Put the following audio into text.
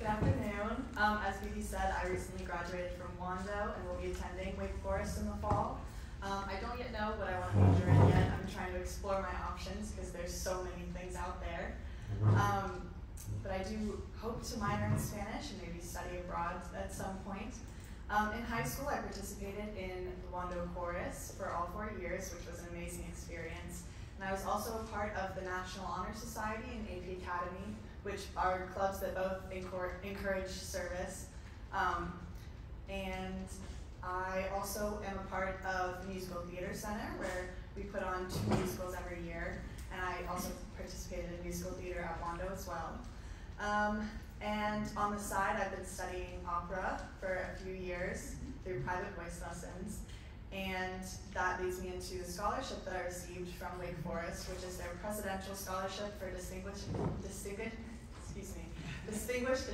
Good afternoon. Um, as Vivi said, I recently graduated from Wando and will be attending Wake Forest in the fall. Um, I don't yet know what I want to major in yet. I'm trying to explore my options because there's so many things out there. Um, but I do hope to minor in Spanish and maybe study abroad at some point. Um, in high school, I participated in the Wando Chorus for all four years, which was an amazing experience. And I was also a part of the National Honor Society and AP Academy, which are clubs that both encourage service. Um, and I also am a part of the Musical Theater Center, where we put on two musicals every year. And I also participated in musical theater at Wando as well. Um, and on the side, I've been studying opera for a few years through private voice lessons. And that leads me into the scholarship that I received from Wake Forest, which is their Presidential Scholarship for Distinguished, distinguished, excuse me, distinguished